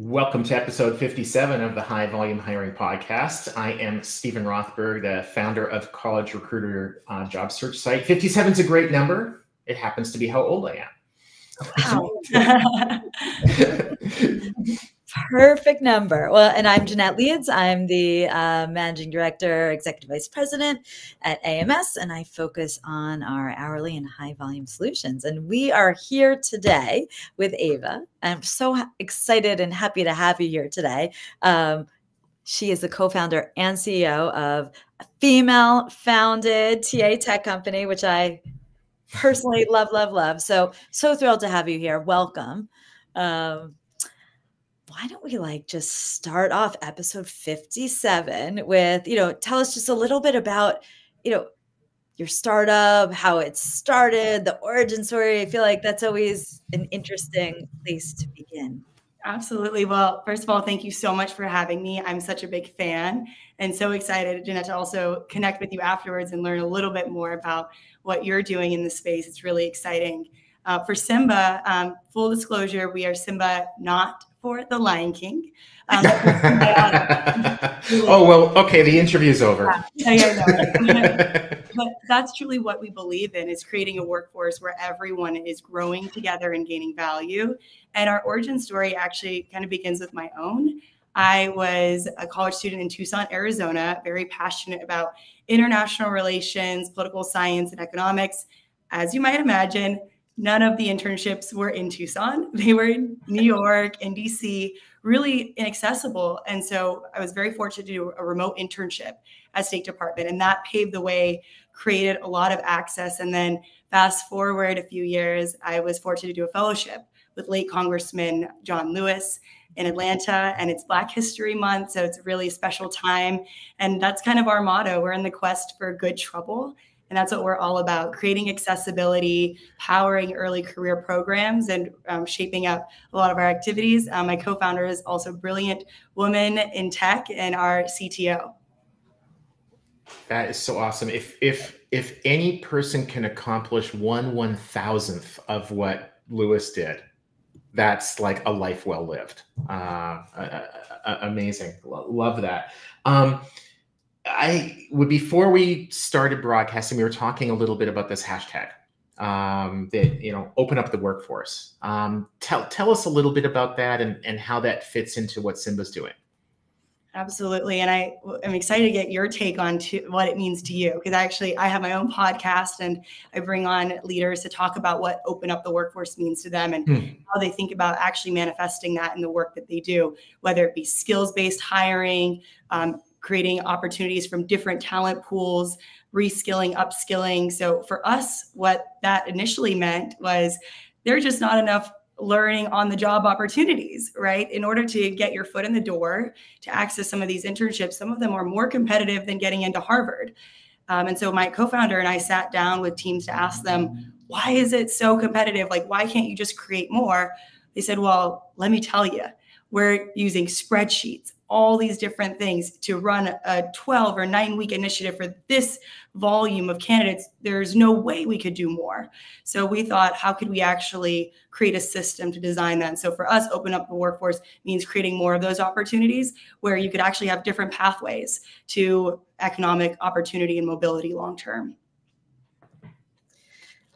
Welcome to episode 57 of the High Volume Hiring Podcast. I am Steven Rothberg, the founder of College Recruiter uh, job search site. 57 is a great number. It happens to be how old I am. Wow. Perfect number. Well, and I'm Jeanette Leeds. I'm the uh, managing director, executive vice president at AMS, and I focus on our hourly and high volume solutions. And we are here today with Ahva. I'm so excited and happy to have you here today. Um, she is the co-founder and CEO of a female founded TA tech company, which I personally love, love, love. So, so thrilled to have you here. Welcome. Um, why don't we like just start off episode 57 with, you know, tell us just a little bit about, you know, your startup, how it started, the origin story. I feel like that's always an interesting place to begin. Absolutely. Well, first of all, thank you so much for having me. I'm such a big fan and so excited, Jeanette, to also connect with you afterwards and learn a little bit more about what you're doing in the space. It's really exciting. Uh, for Symba, um, full disclosure, we are Symba not for The Lion King. Um, oh well, okay. The interview's over. Yeah, yeah, but that's truly what we believe in: is creating a workforce where everyone is growing together and gaining value. And our origin story actually kind of begins with my own. I was a college student in Tucson, Arizona, very passionate about international relations, political science, and economics. As you might imagine, none of the internships were in Tucson. They were in New York and DC, really inaccessible. And so I was very fortunate to do a remote internship at State Department, and that paved the way, created a lot of access. And then fast forward a few years, I was fortunate to do a fellowship with late Congressman John Lewis in Atlanta, and it's Black History Month, so it's a really special time. And that's kind of our motto. We're in the quest for good trouble. And that's what we're all about creating accessibility, powering early career programs, and um, shaping up a lot of our activities. Um, my co founder is also a brilliant woman in tech and our CTO. That is so awesome. If, if, if any person can accomplish one one thousandth of what Lewis did, that's like a life well lived. Uh, uh, uh, amazing. Love that. Um, I would before we started broadcasting, we were talking a little bit about this hashtag um, that you know open up the workforce. Um, tell tell us a little bit about that and and how that fits into what Symba's doing. Absolutely, and I am excited to get your take on to, what it means to you because actually I have my own podcast and I bring on leaders to talk about what open up the workforce means to them and hmm. how they think about actually manifesting that in the work that they do, whether it be skills based hiring, um, creating opportunities from different talent pools, reskilling, upskilling. So for us, what that initially meant was there's just not enough learning on the job opportunities, right? In order to get your foot in the door to access some of these internships, some of them are more competitive than getting into Harvard. Um, and so my co-founder and I sat down with teams to ask them, why is it so competitive? Like, why can't you just create more? They said, well, let me tell you, we're using spreadsheets, all these different things to run a 12 or 9 week initiative for this volume of candidates there's no way we could do more so we thought how could we actually create a system to design that and so for us open up the workforce means creating more of those opportunities where you could actually have different pathways to economic opportunity and mobility long term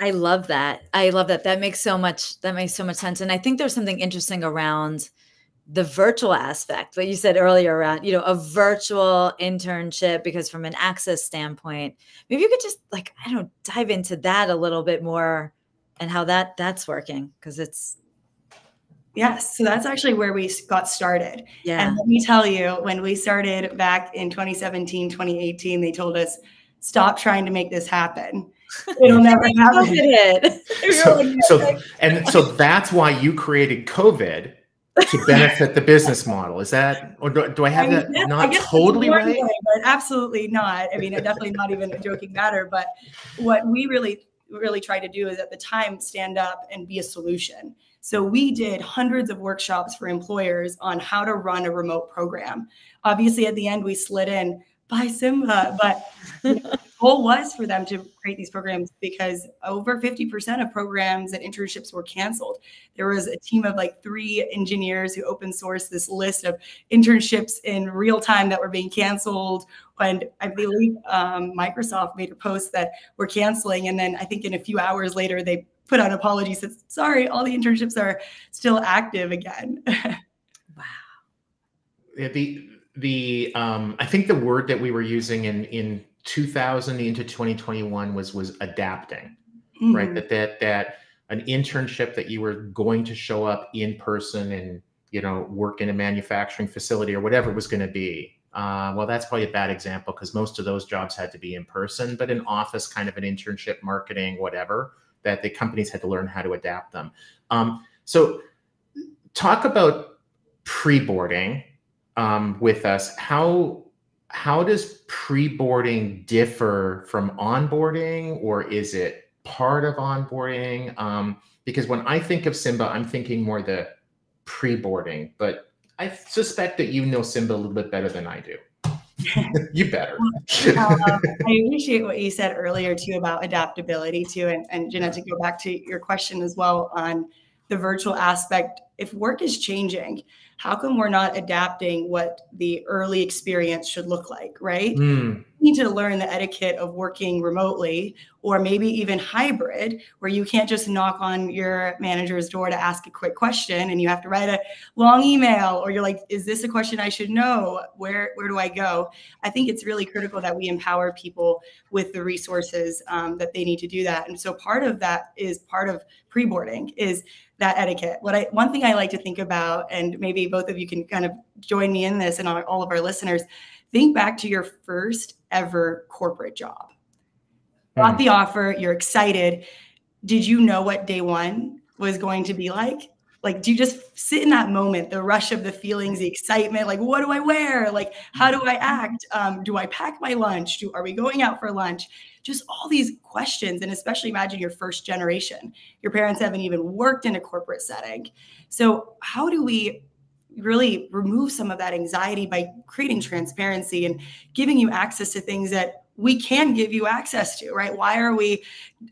I love that. I love that. That makes so much that makes so much sense. And I think there's something interesting around the virtual aspect what you said earlier around you know a virtual internship because from an access standpoint maybe you could just like i don't dive into that a little bit more and how that that's working because it's Yes, so that's actually where we got started. Yeah. And let me tell you, when we started back in 2017, 2018, they told us, stop trying to make this happen. It'll never happen. so, so, and so that's why you created COVID to benefit the business model. Is that, or do, do I have I mean, that not totally right? Way, but absolutely not. I mean, definitely not even a joking matter. But what we really, really try to do is at the time stand up and be a solution. So we did hundreds of workshops for employers on how to run a remote program. Obviously, at the end, we slid in by Symba, but goal was for them to create these programs because over 50% of programs and internships were canceled. There was a team of like three engineers who open sourced this list of internships in real time that were being canceled. And I believe um, Microsoft made a post that we're canceling. And then I think in a few hours later, they put out apologies said, sorry, all the internships are still active again. wow. The, the, um, I think the word that we were using in, in 2000 into 2021 was was adapting mm-hmm. right? That that that an internship that you were going to show up in person and you know work in a manufacturing facility or whatever it was going to be uh, well that's probably a bad example because most of those jobs had to be in person but in office kind of an internship marketing whatever that the companies had to learn how to adapt them. Um, so talk about pre-boarding um, with us. How how does pre-boarding differ from onboarding or is it part of onboarding? Um, because when i think of Symba i'm thinking more the pre-boarding but i suspect that you know Symba a little bit better than i do. You better. Um, i appreciate what you said earlier too about adaptability too and, and Jeanette, to go back to your question as well on the virtual aspect if work is changing how come we're not adapting what the early experience should look like, right? Mm. We need to learn the etiquette of working remotely or maybe even hybrid, where you can't just knock on your manager's door to ask a quick question and you have to write a long email, or you're like, is this a question I should know? Where, where do I go? I think it's really critical that we empower people with the resources um, that they need to do that. And so part of that is part of pre-boarding is that etiquette. What I one thing I like to think about, and maybe both of you can kind of join me in this, and all of our listeners, think back to your first ever corporate job. Got hmm. the offer, you're excited. Did you know what day one was going to be like? Like, do you just sit in that moment, the rush of the feelings, the excitement? Like, what do I wear? Like, how do I act? Um, do I pack my lunch? Do are we going out for lunch? Just all these questions. And especially imagine your first generation. Your parents haven't even worked in a corporate setting. So, how do we really remove some of that anxiety by creating transparency and giving you access to things that we can give you access to, right? Why are we,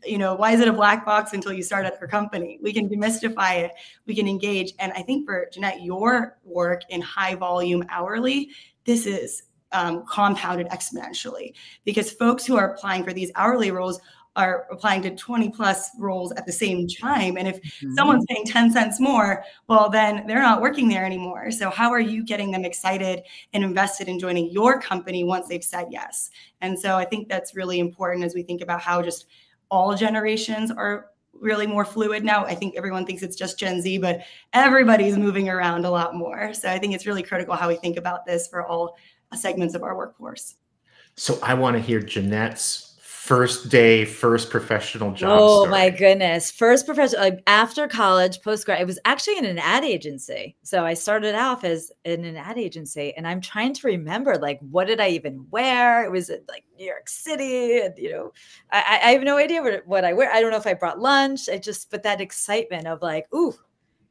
you know, why is it a black box until you start at our company? We can demystify it, we can engage. And I think for Jeanette, your work in high volume hourly, this is um, compounded exponentially because folks who are applying for these hourly roles are applying to 20 plus roles at the same time. And if mm-hmm. someone's paying 10 cents more, well, then they're not working there anymore. So, how are you getting them excited and invested in joining your company once they've said yes? And so, I think that's really important as we think about how just all generations are really more fluid now. I think everyone thinks it's just Gen Z, but everybody's moving around a lot more. So, I think it's really critical how we think about this for all segments of our workforce. So I want to hear Jeanette's first day, first professional job. Oh story. my goodness. First professional like after college, post grad. It was actually in an ad agency. So I started off as in an ad agency and I'm trying to remember like what did I even wear? It was in like New York City and you know, I, I have no idea what, what I wear. I don't know if I brought lunch. I just but that excitement of like, ooh,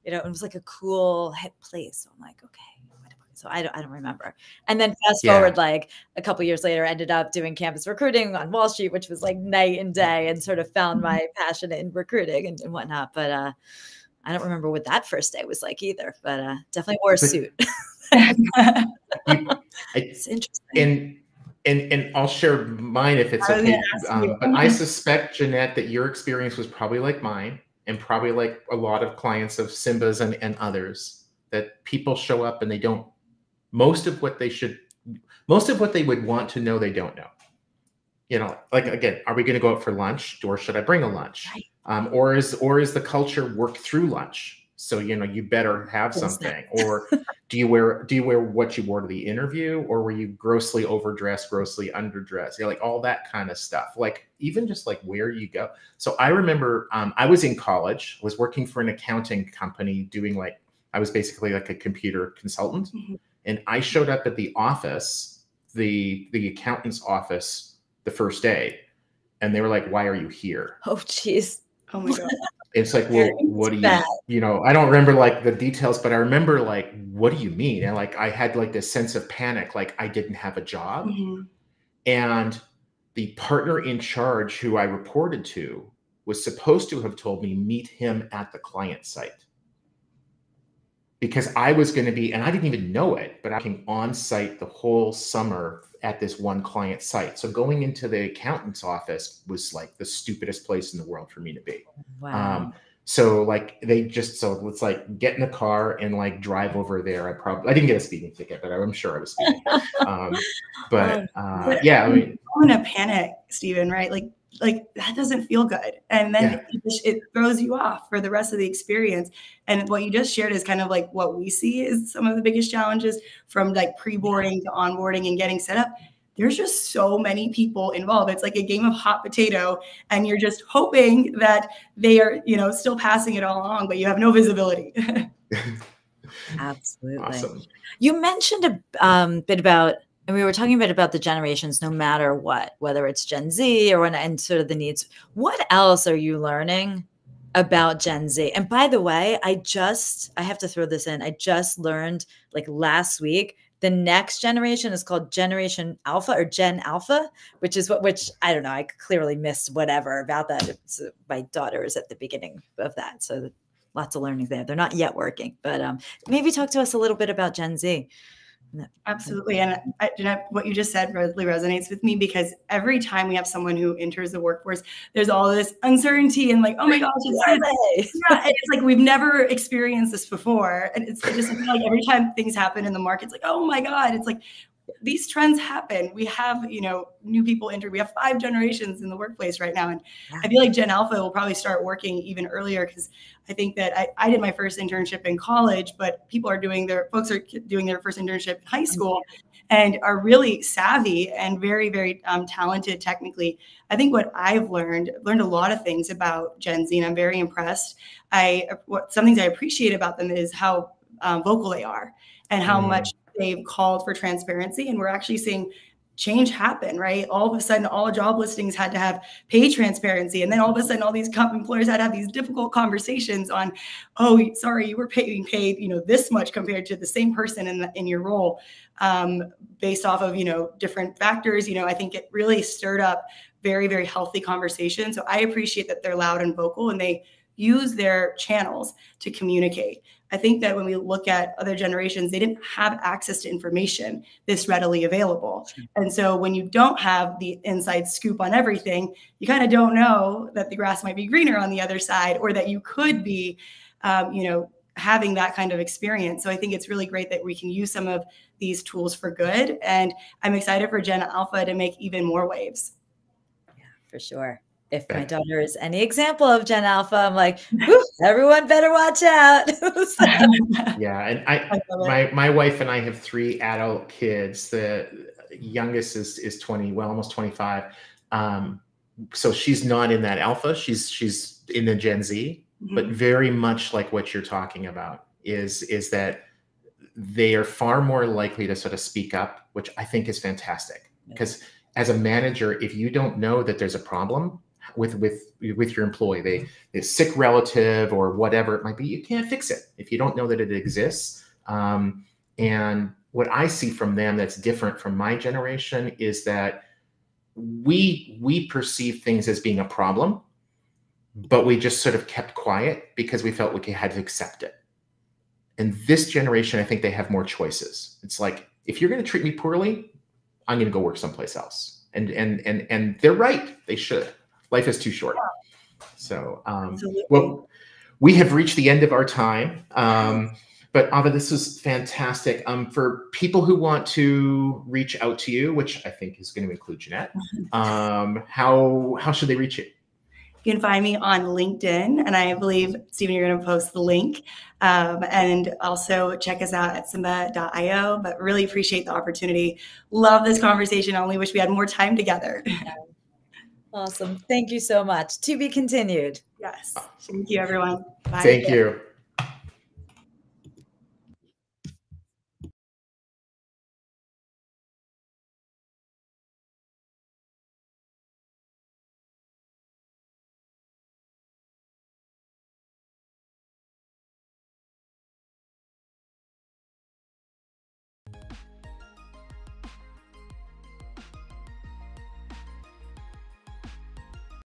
you know, it was like a cool hip place. So I'm like, okay so I don't, I don't remember. And then fast yeah. forward like a couple years later, ended up doing campus recruiting on Wall Street, which was like night and day, and sort of found mm-hmm. my passion in recruiting and, and whatnot. But uh, I don't remember what that first day was like either. But uh, definitely wore a suit. it's interesting. And and and I'll share mine if it's okay. Um, but I suspect Jeanette that your experience was probably like mine, and probably like a lot of clients of Symba's and, and others. That people show up and they don't most of what they should most of what they would want to know they don't know. You know like again are we going to go out for lunch or should i bring a lunch? Right. um, or is or is the culture work through lunch? So you know you better have something. Or do you wear do you wear what you wore to the interview or were you grossly overdressed grossly underdressed? You know like all that kind of stuff. Like even just like where you go. So i remember um, i was in college was working for an accounting company doing like i was basically like a computer consultant. Mm-hmm. And I showed up at the office, the the accountant's office, the first day, and they were like, "Why are you here?" Oh, jeez. Oh my god. It's like, well, what do you, you know? I don't remember like the details, but I remember like, what do you mean? And like, I had like this sense of panic, like I didn't have a job, mm-hmm. and the partner in charge who I reported to was supposed to have told me meet him at the client site because I was going to be, and I didn't even know it, but I came on site the whole summer at this one client site. So going into the accountant's office was like the stupidest place in the world for me to be. Wow. Um, so like they just so it's like get in the car and like drive over there. I probably I didn't get a speeding ticket, but I'm sure I was speeding. um, but uh, yeah, I mean, I'm in a panic, Steven. Right? Like like that doesn't feel good. And then yeah. it, it, throws you off for the rest of the experience. And what you just shared is kind of like what we see is some of the biggest challenges from like pre-boarding to onboarding and getting set up. There's just so many people involved. It's like a game of hot potato and you're just hoping that they are you know still passing it all along but you have no visibility. Absolutely. Awesome. you mentioned a um, bit about and we were talking a bit about the generations no matter what whether it's gen z or when and sort of the needs. What else are you learning about gen z? And by the way i just i have to throw this in i just learned like last week the next generation is called generation alpha or gen alpha which is what which i don't know i clearly missed whatever about that. It's, my daughter is at the beginning of that so lots of learning there. They're not yet working but um, maybe talk to us a little bit about gen z Absolutely. And I, Jeanette, what you just said really resonates with me because every time we have someone who enters the workforce, there's all this uncertainty and like, oh my gosh, it's, yeah, it's like we've never experienced this before. And it's just like every time things happen in the market, it's like, oh my God, it's like these trends happen. We have, you know, new people enter. We have five generations in the workplace right now. And I feel like Gen Alpha will probably start working even earlier because I think that I, I did my first internship in college, but people are doing their folks are doing their first internship in high school and are really savvy and very, very um, talented technically. I think what I've learned, learned a lot of things about Gen Z, and I'm very impressed. I what some things I appreciate about them is how um, vocal they are and how mm. much they've called for transparency and we're actually seeing change happen, right? All of a sudden, all job listings had to have pay transparency. And then all of a sudden, all these employers had to have these difficult conversations on, oh, sorry, you were being paid, you know, this much compared to the same person in, the, in your role um, based off of, you know, different factors. You know, I think it really stirred up very, very healthy conversation. So I appreciate that they're loud and vocal and they use their channels to communicate. I think that when we look at other generations, they didn't have access to information this readily available. And so when you don't have the inside scoop on everything, you kind of don't know that the grass might be greener on the other side or that you could be, um, you know, having that kind of experience. So I think it's really great that we can use some of these tools for good. And I'm excited for Gen Alpha to make even more waves. Yeah, for sure if my daughter is any example of Gen Alpha, I'm like, everyone better watch out. yeah, and I, my my wife and I have three adult kids. The youngest is is 20, well, almost 25. Um, so she's not in that alpha. She's she's in the Gen Z, mm-hmm. but very much like what you're talking about is is that they are far more likely to sort of speak up, which I think is fantastic because. As a manager, if you don't know that there's a problem, with with with your employee. They a sick relative or whatever it might be you can't fix it if you don't know that it exists. Um, and what i see from them that's different from my generation is that we we perceive things as being a problem but we just sort of kept quiet because we felt like we had to accept it. And this generation i think they have more choices. It's like if you're going to treat me poorly i'm going to go work someplace else. And and and and they're right. They should life is too short. So, um, well, we have reached the end of our time. Um, but Ahva, this was fantastic. Um, for people who want to reach out to you, which I think is going to include Jeanette, um, how how should they reach you? You can find me on LinkedIn, and I believe Steven, you're going to post the link, um, and also check us out at Symba.io. But really appreciate the opportunity. Love this conversation. I only wish we had more time together. Awesome. Thank you so much. To be continued. Yes. Thank you, everyone. Bye. Thank you.